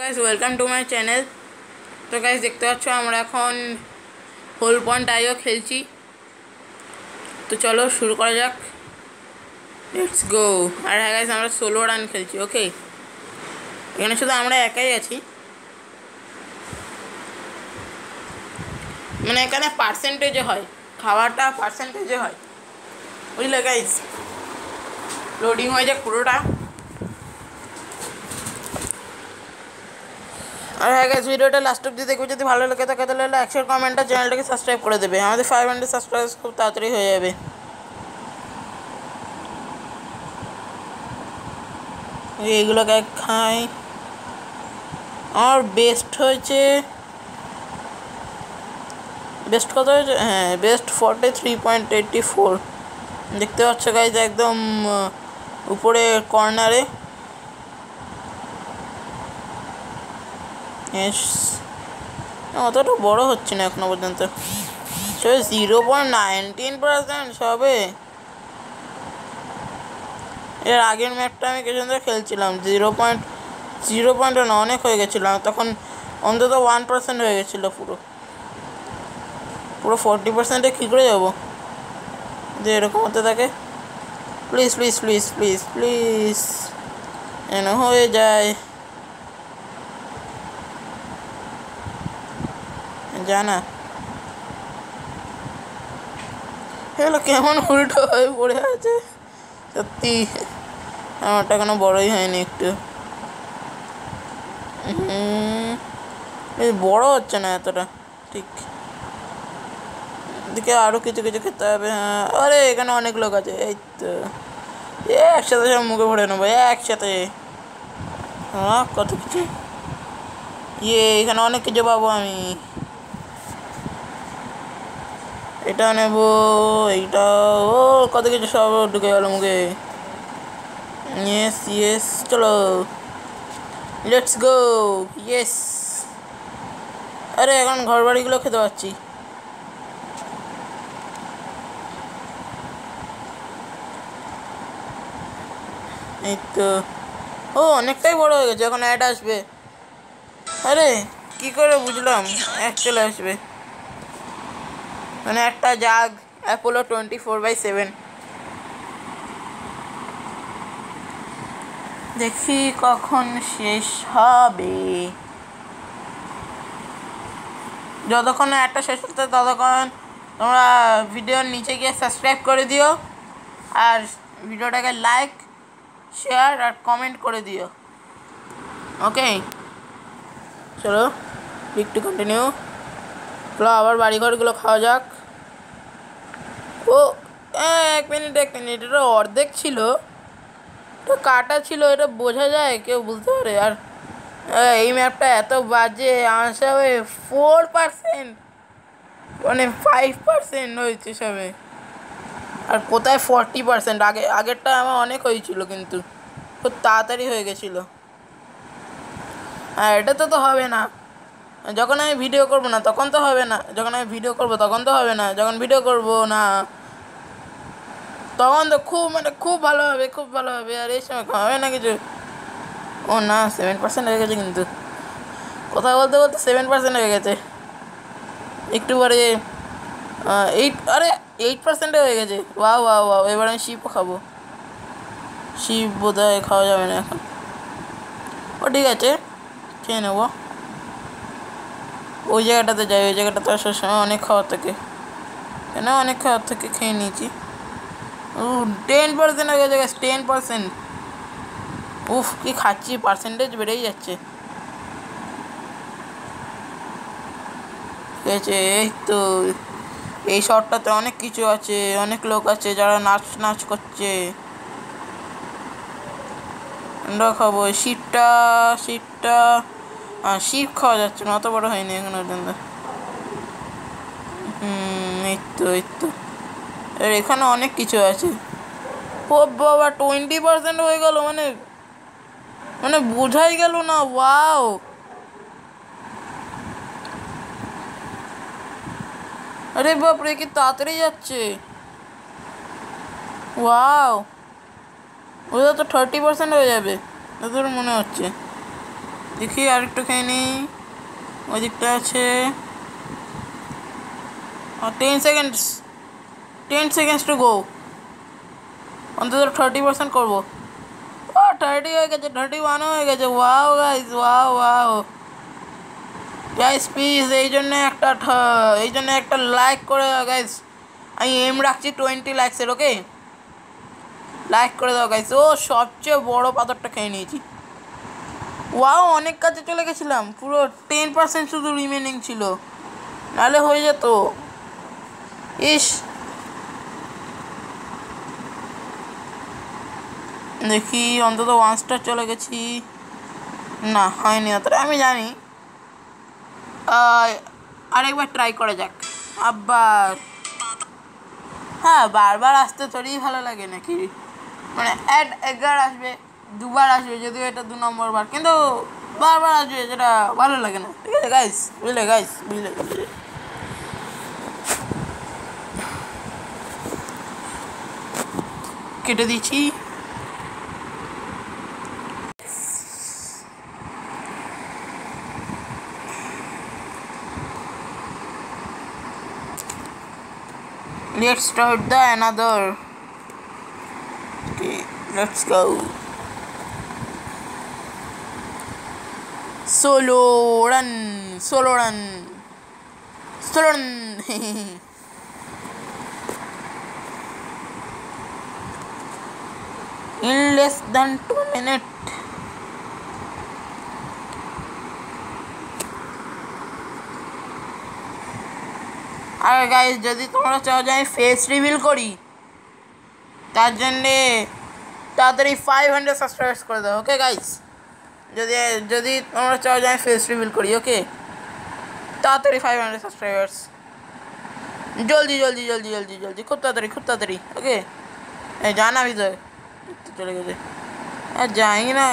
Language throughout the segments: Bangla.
Guys welcome to my channel তো গাইস দেখতে পাচ্ছ, আমরা এখন হোল পয়েন্ট আইও খেলছি। তো চলো শুরু করা যাক। লেটস গো আর হ্যাঁ গাইস আমরা ষোলো রান খেলছি ওকে এখানে শুধু আমরা একাই আছি। মানে এখানে পার্সেন্টেজে হয়। খাওয়াটা পার্সেন্টেজে হয়। বুঝলে গাইস লোডিং হয়ে যাক পুরোটা। আর হ্যাঁ গাইস ভিডিওটা লাস্ট অব্দি দেখবে, যদি ভালো লাগে থাকে তাহলে একশো কমেন্টটা চ্যানেলটাকে সাবস্ক্রাইব করে দেবে। আমাদের ফাইভ হান্ড্রেড সাবস্ক্রাইব খুব তাড়াতাড়ি হয়ে যাবে। এইগুলোকে খাই। আর বেস্ট হয়েছে বেস্ট কত হয়েছে? হ্যাঁ best forty three point eighty four দেখতে পাচ্ছ গাইজ একদম উপরে কর্নারে অতটা বড় হচ্ছে না এখনও পর্যন্ত। জিরো পয়েন্ট নাইনটিন পার্সেন্ট সবে। এর আগের ম্যাপটা আমি কিছু ধরে খেলছিলাম জিরো পয়েন্ট জিরো পয়েন্ট অনেক হয়ে গেছিলাম তখন অন্তত ওয়ান পার্সেন্ট হয়ে গেছিল পুরো। পুরো ফোরটি পার্সেন্টে কী করে যাব? যে এরকম হতে থাকে। Please please please please please যেন হয়ে যায়। জানা। এগুলো কেমন উল্টো হয়ে পড়ে আছে? সত্যি, আমারটা এখনও বড়ই হয়নি একটু। বড় হচ্ছে না এতটা, ঠিক। এদিকে আরও কিছু কিছু খেতে হবে হ্যাঁ। আরে, এখানে অনেক লোক আছে, এই তো। একসাথে সব মুখে ভরে নেব একসাথে। হ্যাঁ কত কিছু। ইয়ে এখানে অনেক কিছু পাবো আমি। এটা নেব, এইটা, ও, কত কিছু সব ঢুকে গেল মুখে। ইয়েস ইয়েস চলো। লেটস গো ইয়েস আরে, এখন ঘর বাড়িগুলো খেতে পাচ্ছি এই তো। ও, অনেকটাই বড় হয়ে গেছে, এখন অ্যাড আসবে। আরে, কি করে বুঝলাম? এক চলে আসবে। মানে একটা জাগ Apollo twenty four by seven দেখি কখন শেষ হবে। যতক্ষণ একটা শেষ হতে, ততক্ষণ তোমরা ভিডিওর নিচে গিয়ে সাবস্ক্রাইব করে দিও। আর ভিডিওটাকে লাইক শেয়ার আর কমেন্ট করে দিও। ওকে চলো, একটু কন্টিনিউ চলো, আবার বাড়িঘরগুলো খাওয়া যাক। ও, এক মিনিট এক মিনিট, এটা অর্ধেক ছিল। এটা কাটা ছিল, এটা বোঝা যায়, কেউ বুঝতে পারে। আর এই ম্যাপটা এত বাজে আমার সবে ফোর পার্সেন্ট মানে ফাইভ পার্সেন্ট হয়েছে সবে। আর কোথায় ফর্টি পার্সেন্ট আগে, আগেরটা আমার অনেক হয়েছিল কিন্তু, খুব তাড়াতাড়ি হয়ে গেছিল। হ্যাঁ এটা তো তো হবে না। যখন আমি ভিডিও করব না, তখন তো হবে না। যখন আমি ভিডিও করব, তখন তো হবে না। যখন ভিডিও করব না তখন তো খুব মানে খুব ভালো হবে, খুব ভালো হবে। আর এই সময় হবে না কিছু? ও না সেভেন পার্সেন্ট হয়ে গেছে কিন্তু। কথা বলতে বলতে সেভেন পার্সেন্ট হয়ে গেছে। একটু পরে এইট আরে এইট পার্সেন্টে হয়ে গেছে। ওয়াও ওয়াও ওয়াও, এবার আমি শিপও খাব। শিপ বোধ হয় খাওয়া যাবে না এখন। ও, ঠিক আছে, খেয়ে নেব। ওই জায়গাটাতে যাই, ওই জায়গাটাতে আসার সময় অনেক খাওয়ার থাকে। কেন? অনেক খাওয়ার থেকে, খেয়ে নিয়েছি। টেন পার্সেন্ট হয়ে গেছে টেন পার্সেন্ট উফ, কি খাচ্ছি পার্সেন্টেজ বেড়েই যাচ্ছে। ঠিক আছে, এই তো, এই শহরটাতে অনেক কিছু আছে, অনেক লোক আছে যারা নাচ নাচ করছে। আমরা খাব শীতটা আর শিপ খাওয়া যাচ্ছে না, অত বড় হয়নি এখন পর্যন্ত। হুম, এই তো এই তো। আর এখানে অনেক কিছু আছে। ও বাবা টোয়েন্টি পার্সেন্ট হয়ে গেল মানে মানে বোঝাই গেল না ওয়াও আরে বাপরে, কি তাড়াতাড়ি যাচ্ছে। ওয়াও ওটা তো থার্টি পার্সেন্ট হয়ে যাবে যতদূর মনে হচ্ছে। দেখি আর একটু খেয়ে নিই ওই দিকটা আছে ten seconds ten seconds to go. অন্তত থার্টি পার্সেন্ট করব। ও থার্টি হয়ে গেছে, থার্টি ওয়ানও হয়ে গেছে। Wow guys wow wow. Guys please এই জন্য একটা এই জন্য একটা লাইক করে দাও গাইজ আমি এম রাখছি টোয়েন্টি লাইকসের ওকে লাইক করে দাও গাইজ ও সবচেয়ে বড় পাথরটা খেয়ে নিয়েছি। ওয়াও, অনেক কাছে চলে গেছিলাম। পুরো টেন পার্সেন্ট শুধু রিমেনিং ছিল। নাহলে হয়ে যেত। ইস দেখি অন্তত ওয়ান স্টার চলে গেছি। না, হয়নি অতটা, আমি জানি। আরেকবার ট্রাই করা যাক। আবার হ্যাঁ বারবার আসতে তোরই ভালো লাগে নাকি? মানে অ্যাড একবার আসবে, দুবার আসবে, যদিও এটা দু নম্বর বার, কিন্তু বারবার আসবে, যেটা ভালো লাগে না। ঠিক আছে গাইস বুঝলে গাইস বুঝলে। কেটে দিচ্ছি। Let's start the another okay let's go. Solo run solo run solo run. In less than two minutes আর গাইজ যদি তোমরা চাও যে আমি ফেস রিভিল করি, তার জন্যে তাড়াতাড়ি ফাইভ হান্ড্রেড সাবস্ক্রাইবার্স করে দাও ওকে গাইজ যদি যদি তোমরা চাও যে আমি ফেস রিভিল করি ওকে তাড়াতাড়ি ফাইভ হান্ড্রেড সাবস্ক্রাইবার্স জলদি জলদি জলদি জলদি জলদি, খুব তাড়াতাড়ি খুব তাড়াতাড়ি ওকে এই জানা ভিতরে, চলে গেছে। আর যাই না।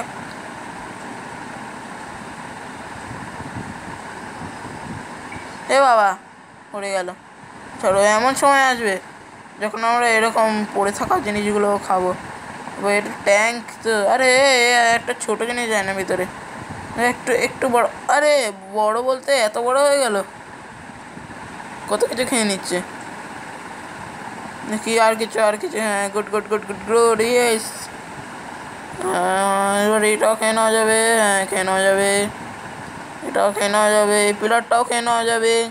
এ বাবা। পড়ে গেল। চলো, এমন সময় আসবে যখন আমরা এরকম পড়ে থাকা জিনিসগুলো খাব। এবার এটা ট্যাঙ্ক তো, আরে, একটা ছোটো জিনিস যায় না ভিতরে। একটু একটু বড়, আরে, বড় বলতে এত বড় হয়ে গেল? কত কিছু খেয়ে নিচ্ছে। নাকি আর কিছু আর কিছু হ্যাঁ good good good good good yes এবার এটাও খেয়ে নেওয়া যাবে হ্যাঁ খেয়ে নেওয়া যাবে। এটাও খেয়ে নেওয়া যাবে পিলারটাও খেয়ে নেওয়া যাবে।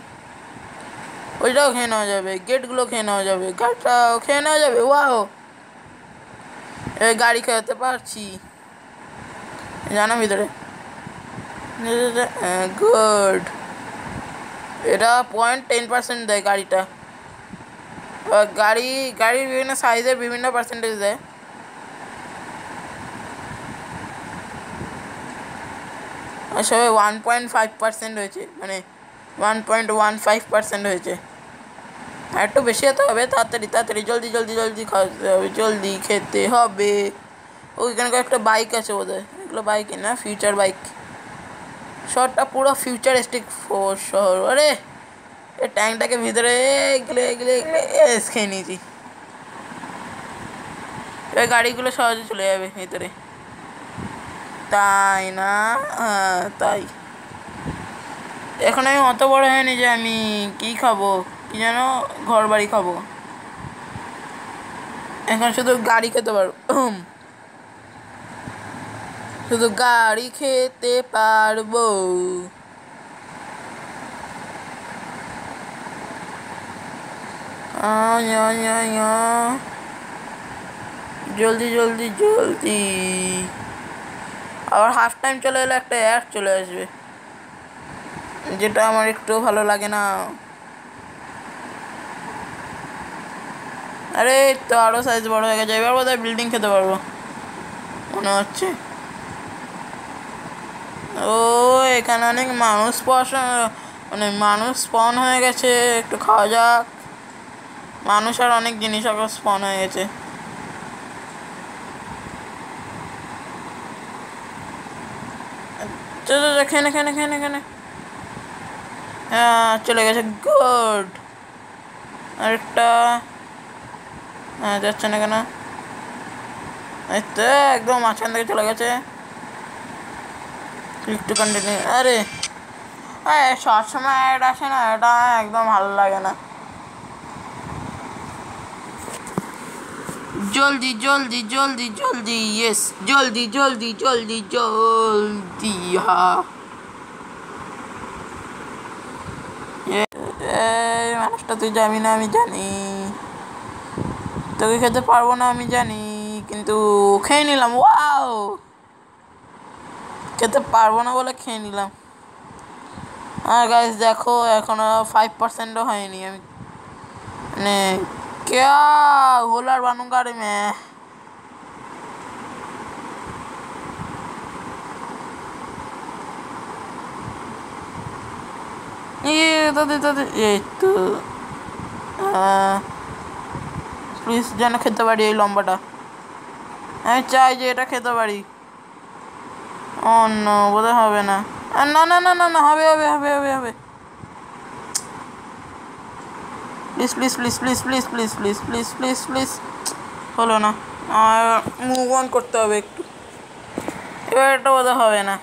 ওইটাও খেয়ে নেওয়া যাবে, গেটগুলো খেয়ে নেওয়া যাবে, গাড়িটাও খেয়ে নেওয়া যাবে, ওয়াও। এবার গাড়ি খেতে পারছি। জানা ভিতরে? গুড। এটা পয়েন্ট টেন পার্সেন্ট দেয় গাড়িটা। গাড়ি, গাড়ির বিভিন্ন সাইজের বিভিন্ন পার্সেন্টেজ দেয়। আর সবে ওয়ান পয়েন্ট ফাইভ পার্সেন্ট হয়েছে মানে one point one five percent হয়েছে। একটু বেশি হতে হবে, তাড়াতাড়ি তাড়াতাড়ি, জলদি জলদি জলদি জলদি খেতে হবে। ওইখানে একটা বাইক আছে বোধহয়। এগুলো বাইক না ফিউচার বাইক শহরটা পুরো ফিউচারিস্টিক শহর আরে, এই ট্যাঙ্কটাকে ভিতরে এগুলো এগুলো এগুলো এস, খেয়ে নিয়েছি। এবার গাড়িগুলো সহজে চলে যাবে ভিতরে। তাই না? হ্যাঁ তাই। এখন আমি অত বড় হয়নি যে আমি কি খাব। কি যেন ঘর বাড়ি খাব। এখন শুধু গাড়ি খেতে পারব। শুধু গাড়ি খেতে পারব। জলদি জলদি জলদি। আবার হাফ টাইম চলে এলে একটা অ্যাড চলে আসবে। যেটা আমার একটু ভালো লাগে না। আরে, তো আরও সাইজ বড় হয়ে গেছে, এবার বোধহয় বিল্ডিং খেতে পারব। মনে হচ্ছে। ও, এখানে অনেক মানুষ পশা মানে মানুষ স্পন হয়ে গেছে, একটু খাওয়া যাক। মানুষ আর অনেক জিনিস আবার স্পন হয়ে গেছে। চলো চলো খেয়ে নে খেয়ে নে খেয়ে নে খেয়ে নে। হ্যাঁ চলে গেছে গুড আরেকটা। যাচ্ছে না কেন? এই তো একদম মাঝখান থেকে চলে গেছে। ক্লিক টু কন্টিনিউ আরে হ্যাঁ সবসময় অ্যাড আসে না, এটা একদম ভালো লাগে না। জলদি জলদি জলদি জলদি ইয়েস জলদি জলদি জলদি জলদি, হা। মানুষটা তুই যাবি না, আমি জানি। তোকে খেতে পারব না, আমি জানি, কিন্তু খেয়ে নিলাম, ওয়াও! খেতে পারব না বলে খেয়ে নিলাম। আর গাছ দেখো, এখনও ফাইভ পার্সেন্টও হয়নি, আমি মানে কে হোলার বানু গাড়ি মে। এই তো এই তো প্লিজ যেন খেতে পারি এই লম্বাটা। আমি চাই যে এটা খেতে পারি। অন্য বোধহয় হবে না। না না না না না, হবে হবে হবে হবে হবে। Please please please please please please please please please please হলো না। মুভ অন করতে হবে একটু। এবার এটা বোধহয় হবে না।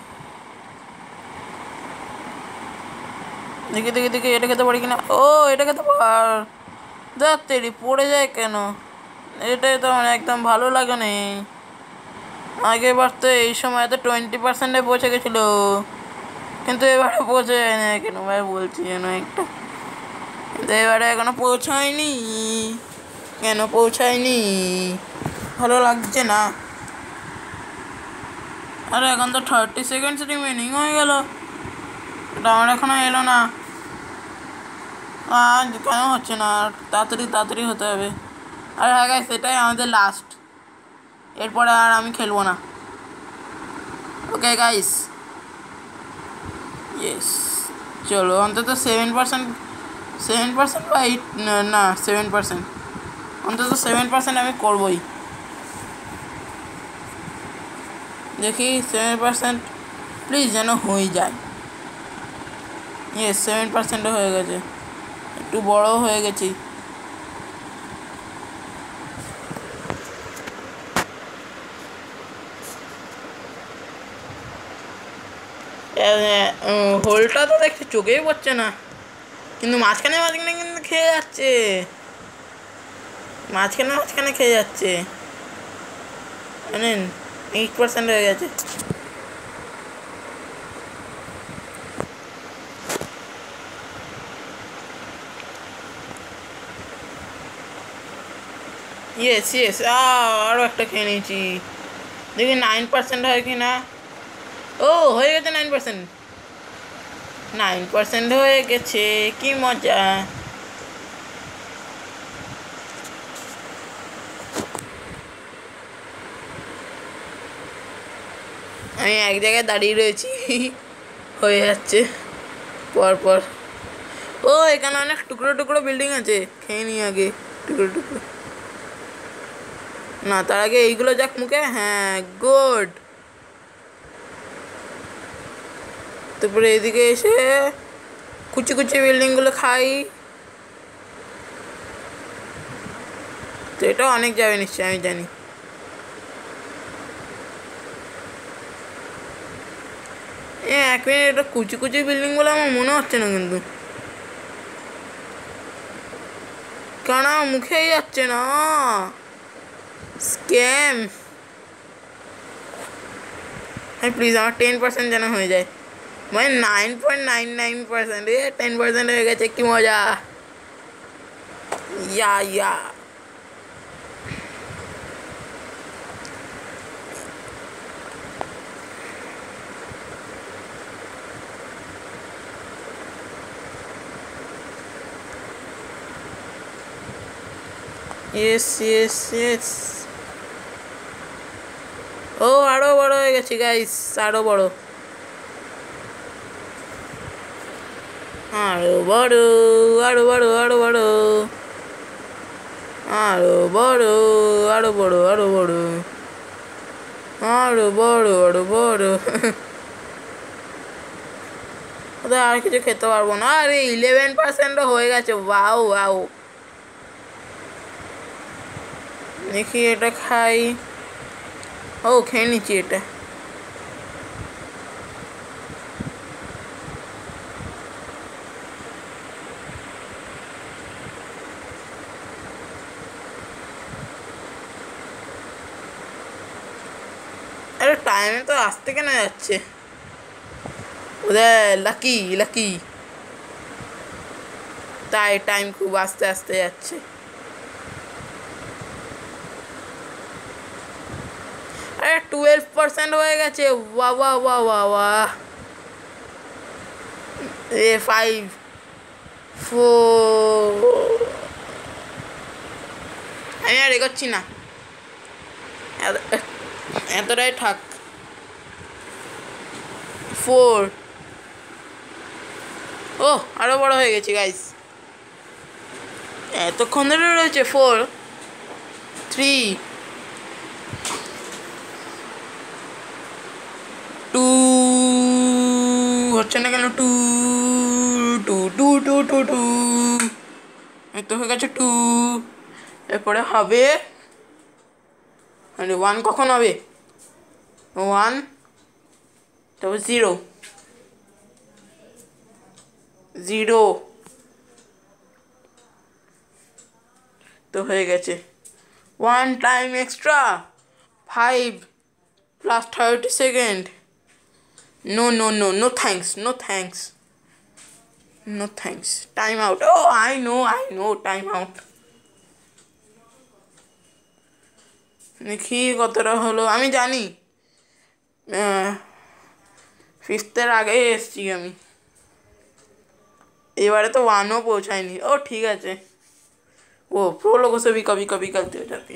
দেখি দেখি দেখি, এটা খেতে পারি কিনা? ও, এটা খেতে পার। তেরি পড়ে যায় কেন? এটাই তো আমার একদম ভালো লাগে না। আগেবার তো এই সময় তো টোয়েন্টি পার্সেন্টে পৌঁছে গেছিল। কিন্তু এবারে পৌঁছে যায় না কেন ভাই বলছি যেন একটা। কিন্তু এবারে এখনও পৌঁছায়নি। কেন পৌঁছায়নি? ভালো লাগছে না। আরে এখন তো থার্টি সেকেন্ডস রিমেনিং হয়ে গেল। এটা আমার এখনও এলো না। আজ কেন হচ্ছে না? তাড়াতাড়ি তাড়াতাড়ি হতে হবে। আর হ্যাঁ গাইস এটাই আমাদের লাস্ট এরপরে আর আমি খেলব না। ওকে গাইস ইয়েস চলো, অন্তত সেভেন পার্সেন্ট সেভেন পার্সেন্ট বা এইট না সেভেন পার্সেন্ট অন্তত সেভেন পার্সেন্ট আমি করবই। দেখি সেভেন পার্সেন্ট প্লিজ যেন হয়ে যায়। ইয়েস সেভেন পার্সেন্টও হয়ে গেছে। একটু বড় হয়ে গেছি। হোলটা তো দেখছি চোখেই পড়ছে না। কিন্তু মাঝখানে মাঝখানে কিন্তু খেয়ে যাচ্ছে। মাঝখানে মাঝখানে খেয়ে যাচ্ছে। জানেন এইট পার্সেন্ট হয়ে গেছে। ইয়েস ইয়েস আরও একটা খেয়ে নিয়েছি। দেখি নাইন পার্সেন্ট হয় কি না? ও, হয়ে গেছে নাইন পার্সেন্ট নাইন পার্সেন্ট হয়ে গেছে, কি মজা। আমি এক জায়গায় দাঁড়িয়ে রয়েছি, হয়ে যাচ্ছে, পর পর। ও, এখানে অনেক টুকরো টুকরো বিল্ডিং আছে, খেয়ে নি আগে, টুকরো টুকরো। না, তার আগে এইগুলো যাক মুখে। হ্যাঁ গুড। তারপরে এদিকে এসে কুচি কুচি বিল্ডিংগুলো খাই। তো এটা অনেক যাবে নিশ্চয়ই, আমি জানি। এ, এক মিনিট, এটা কুচি কুচি বিল্ডিং বলে আমার মনে হচ্ছে না কিন্তু। আমার মুখেই যাচ্ছে না। स्कैम अरे प्लीज़ हाँ टेन परसेंट जाना हो जाए। मैं nine point nine nine percent ये टेन परसेंट रहेगा चेक क्यों हो जा? या या। यस यस यस ও, আরও বড় হয়ে গেছি গাইস আরও বড়। আরও বড় আরও বড় আরও বড়। আরও বড় আরও বড় আরও বড়। আরও বড় আরও বড়। আর কিছু খেতে পারব না। আরে ইলেভেন পার্সেন্টও হয়ে গেছে। বাউ বাউ দেখি এটা খাই। ओ ഓ ഖേണിച്ച് है अरे टाइम तो आस्ते के ना अच्छे उधर लकी लकी ताई टाइम खूब आस्ते आस्ते अच्छे টুয়েলভ পার্সেন্ট হয়ে গেছে। ওয়া ওয়া ওয়া এ ফাইভ ফোর আমি আর এগোচ্ছি না। এত- এতটাই থাক। ফোর ও, আরও বড় হয়ে গেছে গাইস এতক্ষণ ধরে রয়েছে ফোর থ্রি টু হচ্ছে না কেন? Two two two two two two. তো হয়ে গেছে টু। এরপরে হবে মানে ওয়ান কখন হবে? ওয়ান তারপর জিরো জিরো তো হয়ে গেছে। One time extra five plus thirty second No, no, no, no thanks, no thanks. No thanks. Time out. Oh, I know, I know, time out. দেখি কতটা হলো আমি জানি ফিফথের আগে এসছি আমি এবারে তো ওয়ানও পৌঁছায়নি ও ঠিক আছে ও প্রো লোকসে সবই কবি কবি দিয়ে যাবে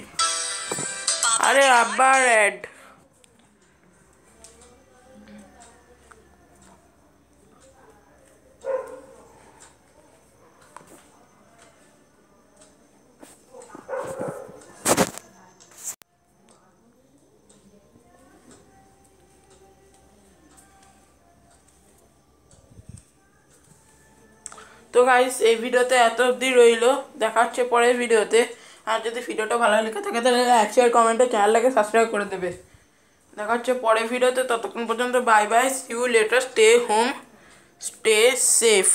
আরে আবার অ্যাড গাইস এই ভিডিওতে এত অবধি রইল। দেখা হচ্ছে পরের ভিডিওতে। আর যদি ভিডিওটা ভালো লেগে থাকে, তাহলে লাইক শেয়ার কমেন্টে চ্যানেলটাকে সাবস্ক্রাইব করে দেবে। দেখা হচ্ছে পরের ভিডিওতে, ততক্ষণ পর্যন্ত bye bye see you later stay home stay safe